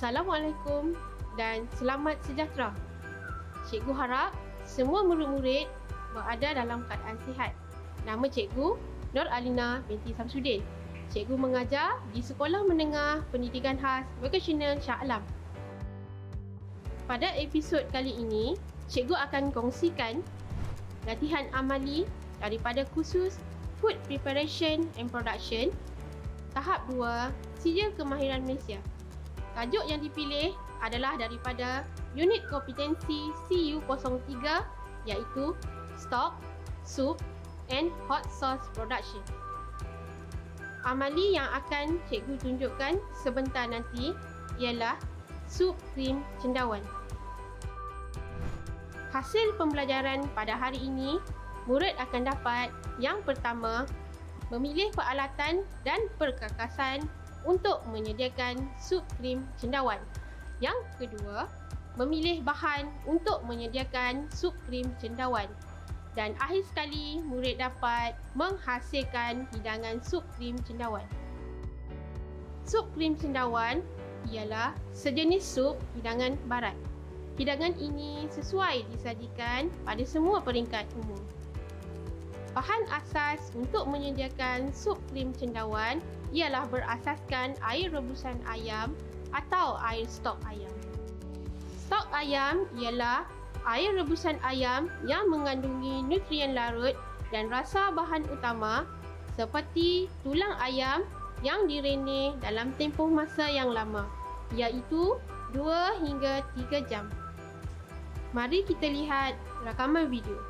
Assalamualaikum dan selamat sejahtera. Cikgu harap semua murid-murid berada dalam keadaan sihat. Nama cikgu Nur Alina binti Samsudin. Cikgu mengajar di Sekolah Menengah Pendidikan Khas Vocational Shah Alam. Pada episod kali ini, cikgu akan kongsikan latihan amali daripada kursus Food Preparation and Production tahap 2 Sijil Kemahiran Malaysia. Tajuk yang dipilih adalah daripada unit kompetensi CU03 iaitu Stock, Soup and Hot Sauce Production. Amali yang akan cikgu tunjukkan sebentar nanti ialah sup krim cendawan. Hasil pembelajaran pada hari ini, murid akan dapat yang pertama, memilih peralatan dan perkakasan untuk menyediakan sup krim cendawan. Yang kedua, memilih bahan untuk menyediakan sup krim cendawan dan akhir sekali murid dapat menghasilkan hidangan sup krim cendawan. Sup krim cendawan ialah sejenis sup hidangan barat. Hidangan ini sesuai disajikan pada semua peringkat umur. Bahan asas untuk menyediakan sup krim cendawan ialah berasaskan air rebusan ayam atau air stok ayam. Stok ayam ialah air rebusan ayam yang mengandungi nutrien larut dan rasa bahan utama seperti tulang ayam yang direne dalam tempoh masa yang lama iaitu 2 hingga 3 jam. Mari kita lihat rakaman video.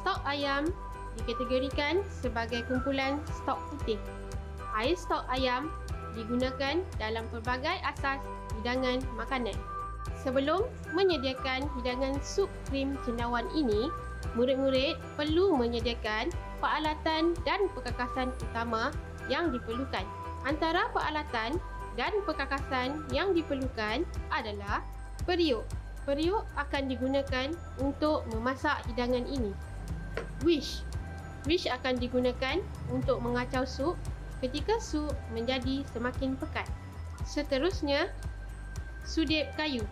Stok ayam dikategorikan sebagai kumpulan stok putih. Air stok ayam digunakan dalam pelbagai asas hidangan makanan. Sebelum menyediakan hidangan sup krim cendawan ini, murid-murid perlu menyediakan peralatan dan perkakasan utama yang diperlukan. Antara peralatan dan perkakasan yang diperlukan adalah periuk. Periuk akan digunakan untuk memasak hidangan ini. Wish. Wish akan digunakan untuk mengacau sup ketika sup menjadi semakin pekat. Seterusnya, sudip kayu.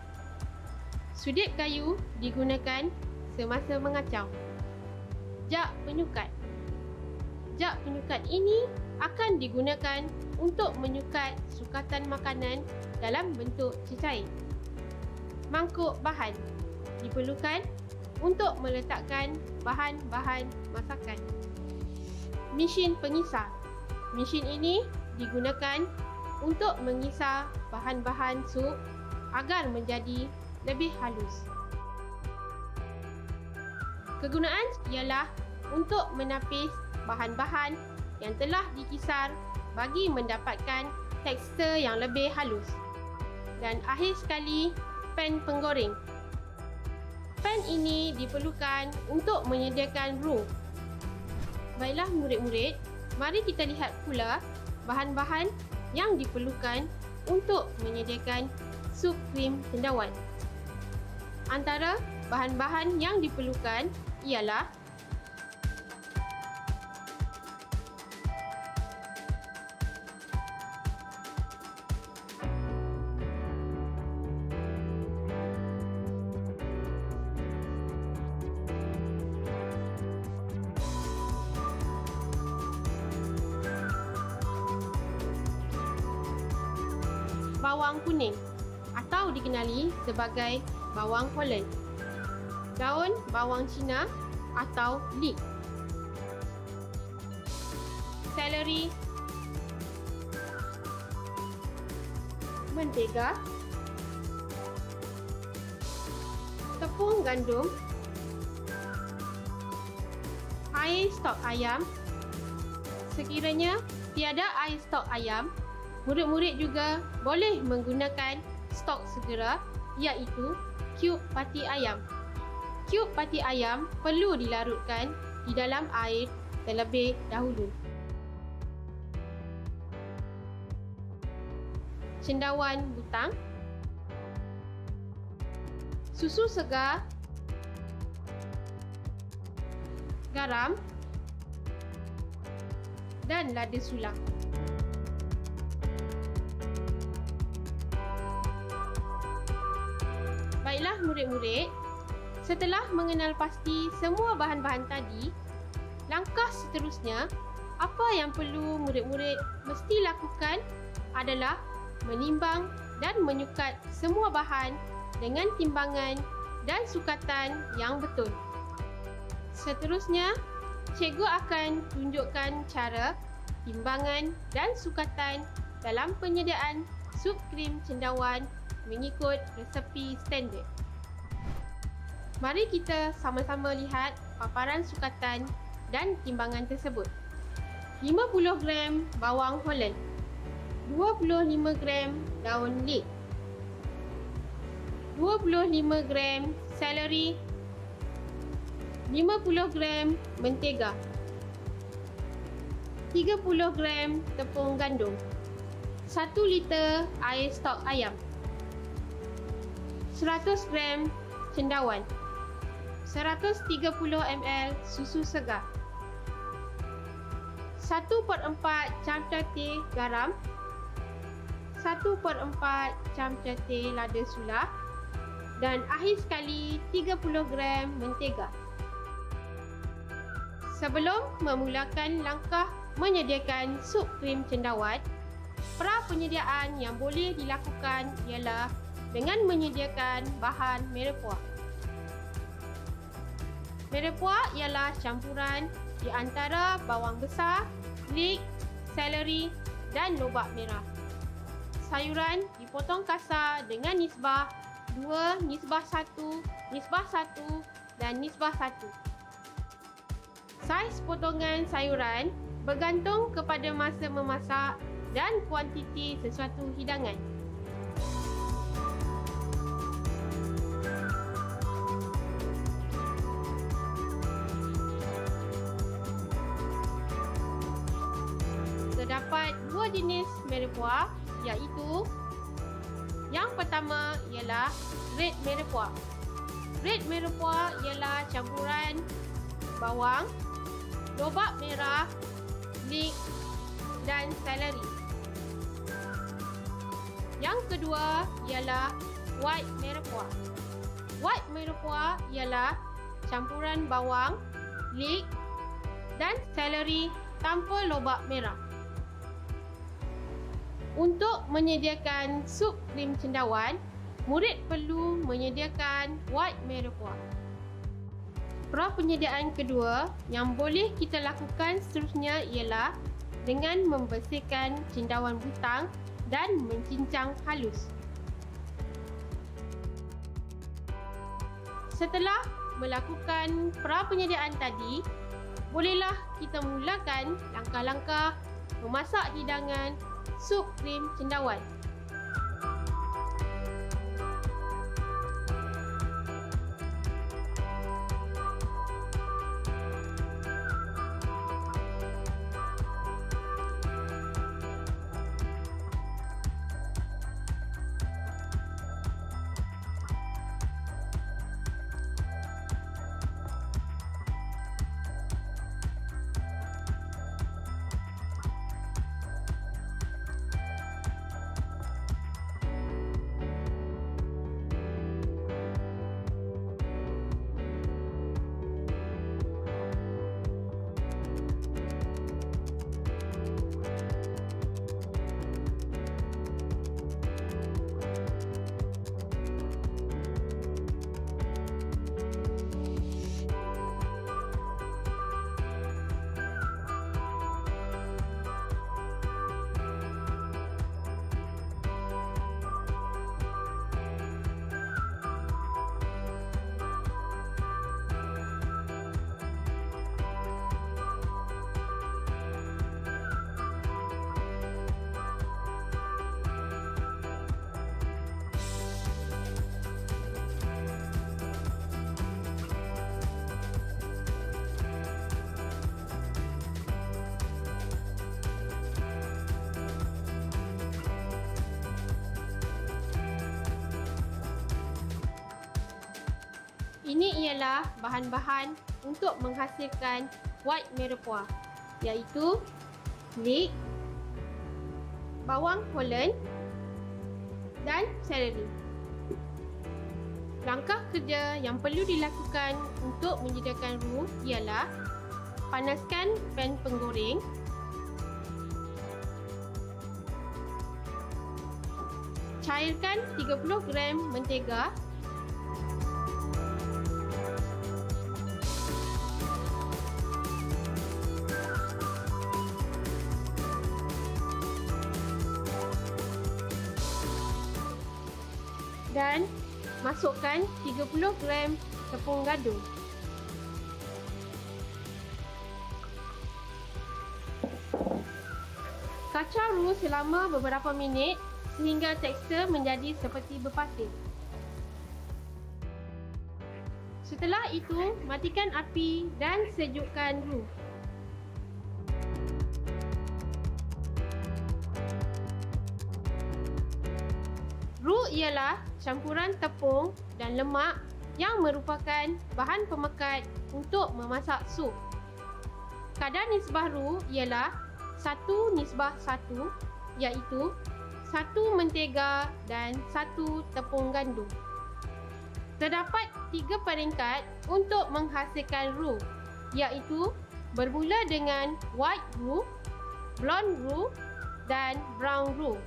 Sudip kayu digunakan semasa mengacau. Jak penyukat. Jak penyukat ini akan digunakan untuk menyukat sukatan makanan dalam bentuk cecair. Mangkuk bahan diperlukan untuk meletakkan bahan-bahan masakan. Mesin pengisar. Mesin ini digunakan untuk mengisar bahan-bahan sup agar menjadi lebih halus. Kegunaan ialah untuk menapis bahan-bahan yang telah dikisar bagi mendapatkan tekstur yang lebih halus. Dan akhir sekali, pan penggoreng. Pan ini diperlukan untuk menyediakan roux. Baiklah murid-murid, mari kita lihat pula bahan-bahan yang diperlukan untuk menyediakan sup krim cendawan. Antara bahan-bahan yang diperlukan ialah bawang kuning atau dikenali sebagai bawang Holland. Daun bawang Cina atau leek. Seleri. Mentega. Tepung gandum. Air stok ayam. Sekiranya tiada air stok ayam, Murid-murid juga boleh menggunakan stok segera iaitu cube pati ayam. Cube pati ayam perlu dilarutkan di dalam air terlebih dahulu. Cendawan butang Susu segar Garam dan lada sulam. Baiklah murid-murid, setelah mengenal pasti semua bahan-bahan tadi, langkah seterusnya, apa yang perlu murid-murid mesti lakukan adalah menimbang dan menyukat semua bahan dengan timbangan dan sukatan yang betul. Seterusnya, cikgu akan tunjukkan cara timbangan dan sukatan dalam penyediaan sup krim cendawan mengikut resepi standard. Mari kita sama-sama lihat paparan sukatan dan timbangan tersebut. 50 gram bawang Holland 25 gram daun leek 25 gram seleri 50 gram mentega 30 gram tepung gandum 1 liter air stok ayam 100 gram cendawan. 130 ml susu segar. 1 per 4 camca teh garam. 1 per 4 camca teh lada sula. Dan akhir sekali 30 gram mentega. Sebelum memulakan langkah menyediakan sup krim cendawan, pra penyediaan yang boleh dilakukan ialah dengan menyediakan bahan merepuak. Merepuak ialah campuran di antara bawang besar, leek, seleri dan lobak merah. Sayuran dipotong kasar dengan nisbah 2, nisbah 1, nisbah 1 dan nisbah 1. Saiz potongan sayuran bergantung kepada masa memasak dan kuantiti sesuatu hidangan. Terdapat dua jenis merepuak iaitu yang pertama ialah red merepuak. Red merepuak ialah campuran bawang, lobak merah, leek dan seleri. Yang kedua ialah white merepuak. White merepuak ialah campuran bawang, leek dan seleri tanpa lobak merah. Untuk menyediakan sup krim cendawan, murid perlu menyediakan white merepuak. Pra penyediaan kedua yang boleh kita lakukan seterusnya ialah dengan membersihkan cendawan butang dan mencincang halus. Setelah melakukan pra penyediaan tadi, bolehlah kita mulakan langkah-langkah memasak hidangan sup krim cendawan. Ini ialah bahan-bahan untuk menghasilkan white mirepoix iaitu leek, bawang Holland dan seleri. Langkah kerja yang perlu dilakukan untuk menyediakan roux ialah panaskan pan penggoreng cairkan 30 gram mentega dan masukkan 30 gram tepung gandum. Kacau roux selama beberapa minit sehingga tekstur menjadi seperti berpasir. Setelah itu, matikan api dan sejukkan roux. Roux ialah campuran tepung dan lemak yang merupakan bahan pemekat untuk memasak sup. Kadar nisbah roux ialah 1 nisbah 1 iaitu 1 mentega dan 1 tepung gandum. Terdapat 3 peringkat untuk menghasilkan roux iaitu bermula dengan white roux, blonde roux dan brown roux.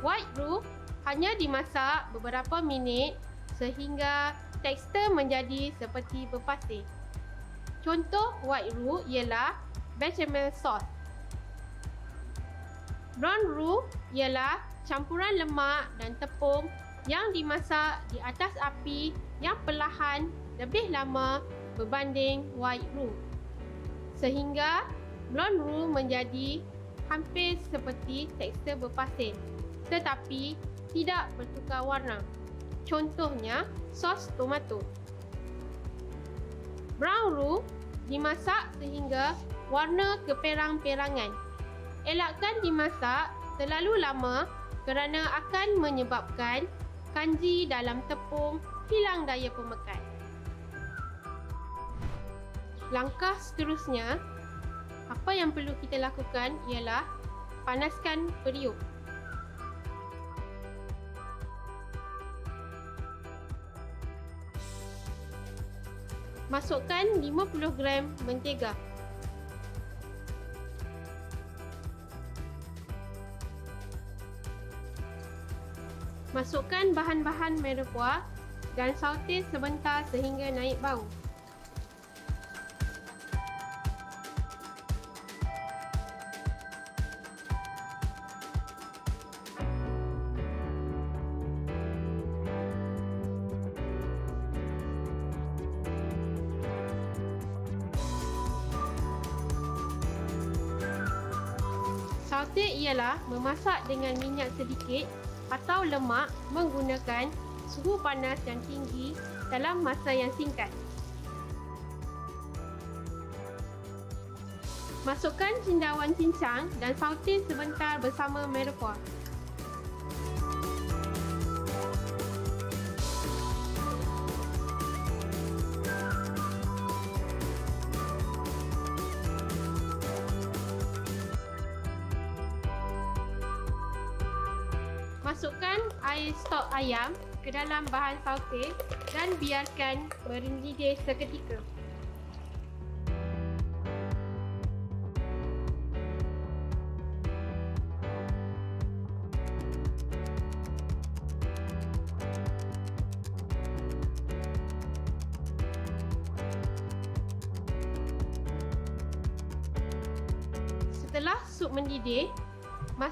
White roux hanya dimasak beberapa minit sehingga tekstur menjadi seperti berpasir. Contoh white roux ialah bechamel sauce. Brown roux ialah campuran lemak dan tepung yang dimasak di atas api yang perlahan lebih lama berbanding white roux. Sehingga blonde roux menjadi hampir seperti tekstur berpasir tetapi tidak bertukar warna. Contohnya, sos tomato. Brown roux dimasak sehingga warna keperang-perangan. Elakkan dimasak terlalu lama kerana akan menyebabkan kanji dalam tepung hilang daya pemekat. Langkah seterusnya, apa yang perlu kita lakukan ialah panaskan periuk. Masukkan 50 gram mentega. Masukkan bahan-bahan mirepoix dan saute sebentar sehingga naik bau. Saute ialah memasak dengan minyak sedikit atau lemak menggunakan suhu panas yang tinggi dalam masa yang singkat. Masukkan cendawan cincang dan saute sebentar bersama mirepoix. Masukkan air stok ayam ke dalam bahan saute dan biarkan merendidih seketika.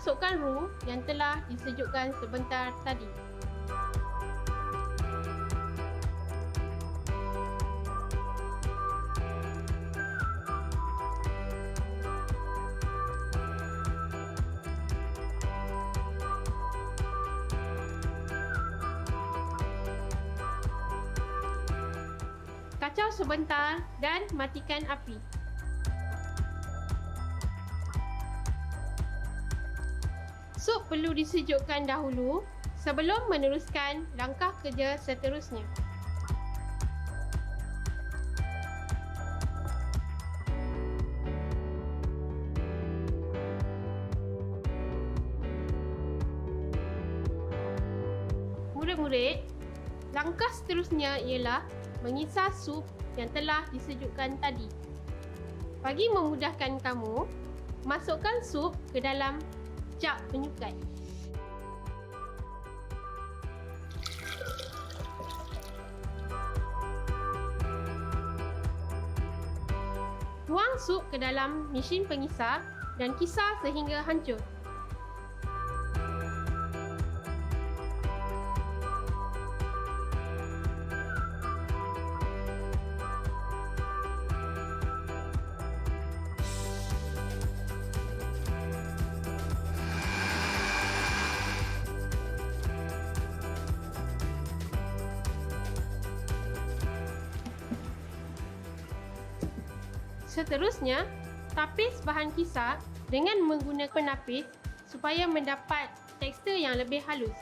Masukkan roux yang telah disejukkan sebentar tadi. Kacau sebentar dan matikan api. perlu disejukkan dahulu sebelum meneruskan langkah kerja seterusnya. Murid-murid, langkah seterusnya ialah mengisar sup yang telah disejukkan tadi. Bagi memudahkan kamu, masukkan sup ke dalam jak penyukat. Tuang sup ke dalam mesin pengisar dan kisar sehingga hancur. Seterusnya, tapis bahan kisar dengan menggunakan penapis supaya mendapat tekstur yang lebih halus.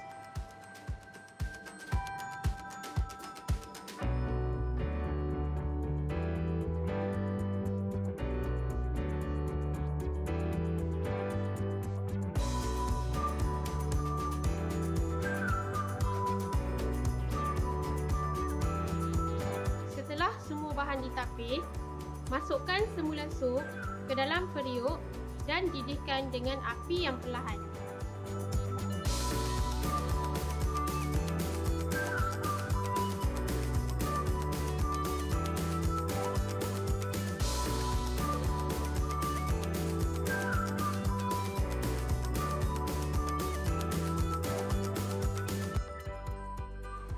Setelah semua bahan ditapis, Masukkan semula sup ke dalam periuk dan didihkan dengan api yang perlahan.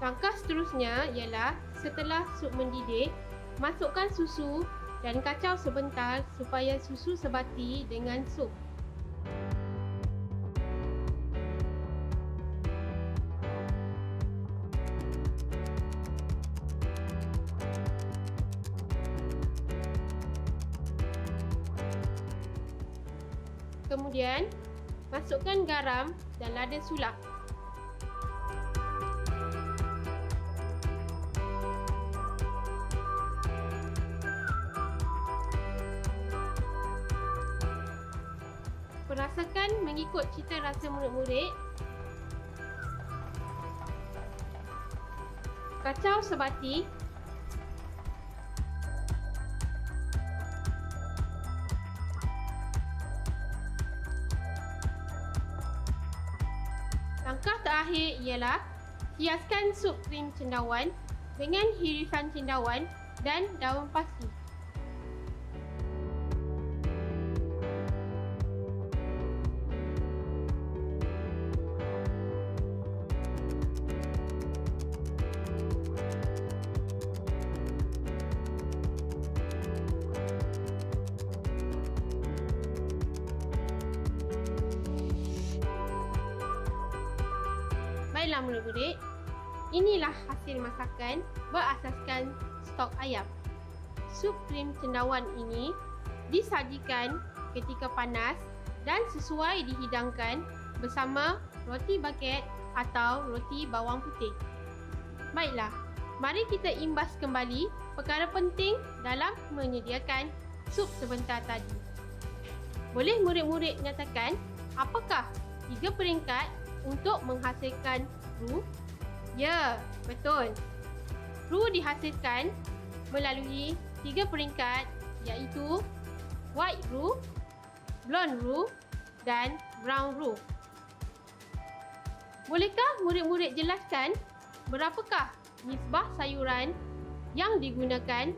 Langkah seterusnya ialah setelah sup mendidih, masukkan susu dan kacau sebentar supaya susu sebati dengan sup. Kemudian, masukkan garam dan lada sulap. Murid-murid. Kacau sebati. Langkah terakhir ialah hiaskan sup krim cendawan dengan hirisan cendawan dan daun pasti. Baiklah murid-murid, inilah hasil masakan berasaskan stok ayam. Sup krim cendawan ini disajikan ketika panas dan sesuai dihidangkan bersama roti baget atau roti bawang putih. Baiklah, mari kita imbas kembali perkara penting dalam menyediakan sup sebentar tadi. Boleh murid-murid nyatakan apakah tiga peringkat untuk menghasilkan roux? Ya, betul. Roux dihasilkan melalui tiga peringkat iaitu white roux, blonde roux dan brown roux. Bolehkah murid-murid jelaskan berapakah nisbah sayuran yang digunakan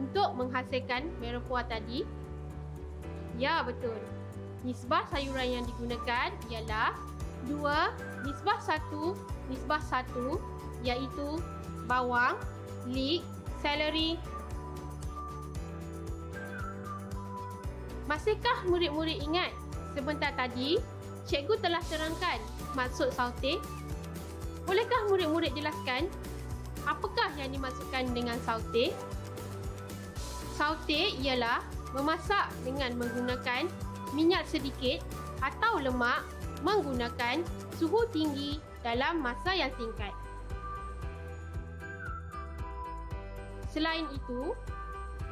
untuk menghasilkan merah puah tadi? Ya, betul. Nisbah sayuran yang digunakan ialah Dua, nisbah satu, nisbah satu iaitu bawang, leek, seleri. Masihkah murid-murid ingat sebentar tadi cikgu telah terangkan maksud saute? Bolehkah murid-murid jelaskan apakah yang dimaksudkan dengan saute? Saute ialah memasak dengan menggunakan minyak sedikit atau lemak menggunakan suhu tinggi dalam masa yang singkat. Selain itu,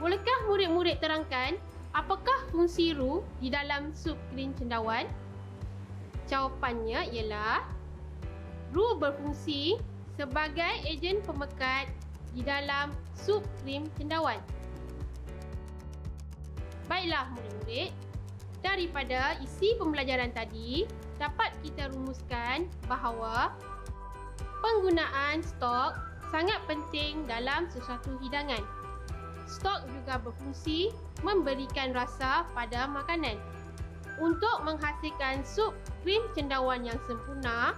bolehkah murid-murid terangkan apakah fungsi ru di dalam sup krim cendawan? Jawapannya ialah ru berfungsi sebagai ejen pemekat di dalam sup krim cendawan. Baiklah murid-murid, daripada isi pembelajaran tadi dapat kita rumuskan bahawa penggunaan stok sangat penting dalam sesuatu hidangan. Stok juga berfungsi memberikan rasa pada makanan. Untuk menghasilkan sup krim cendawan yang sempurna,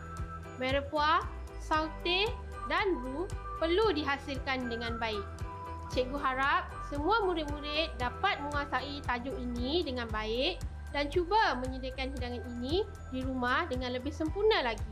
merepuah, saute dan roux perlu dihasilkan dengan baik. Cikgu harap semua murid-murid dapat menguasai tajuk ini dengan baik dan cuba menyediakan hidangan ini di rumah dengan lebih sempurna lagi.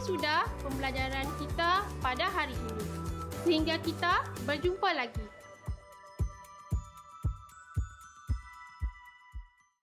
Sudah pembelajaran kita pada hari ini. Sehingga kita berjumpa lagi.